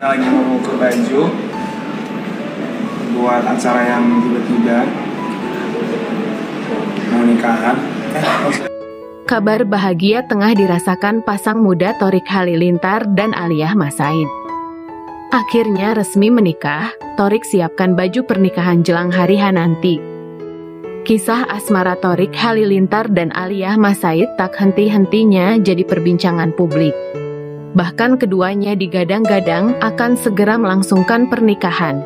Kita lagi mau ke baju buat acara yang tiba-tiba mau nikahan. Kabar bahagia tengah dirasakan pasang muda Torik Halilintar dan Aliyah Masaid. Akhirnya resmi menikah, Torik siapkan baju pernikahan jelang hari H nanti. Kisah asmara Torik Halilintar dan Aliyah Masaid tak henti-hentinya jadi perbincangan publik. Bahkan keduanya digadang-gadang akan segera melangsungkan pernikahan.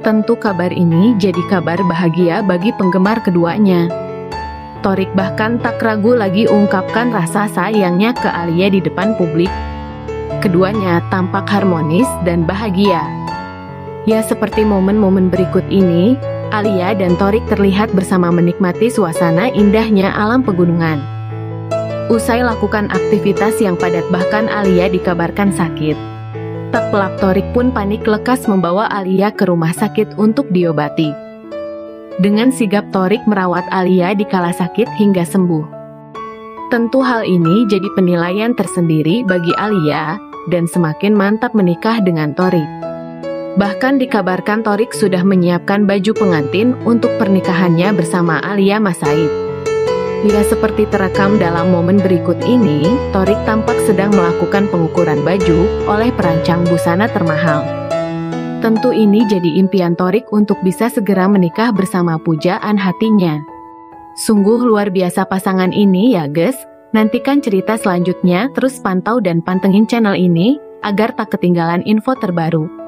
Tentu kabar ini jadi kabar bahagia bagi penggemar keduanya. Torik bahkan tak ragu lagi ungkapkan rasa sayangnya ke Alia di depan publik. Keduanya tampak harmonis dan bahagia. Ya seperti momen-momen berikut ini, Alia dan Torik terlihat bersama menikmati suasana indahnya alam pegunungan. Usai lakukan aktivitas yang padat bahkan Alia dikabarkan sakit. Tak pelak Torik pun panik lekas membawa Alia ke rumah sakit untuk diobati. Dengan sigap Torik merawat Alia di kala sakit hingga sembuh. Tentu hal ini jadi penilaian tersendiri bagi Alia, dan semakin mantap menikah dengan Torik. Bahkan dikabarkan Torik sudah menyiapkan baju pengantin untuk pernikahannya bersama Alia Masaid. Bila seperti terekam dalam momen berikut ini, Torik tampak sedang melakukan pengukuran baju oleh perancang busana termahal. Tentu ini jadi impian Torik untuk bisa segera menikah bersama pujaan hatinya. Sungguh luar biasa pasangan ini ya guys. Nantikan cerita selanjutnya, terus pantau dan pantengin channel ini, agar tak ketinggalan info terbaru.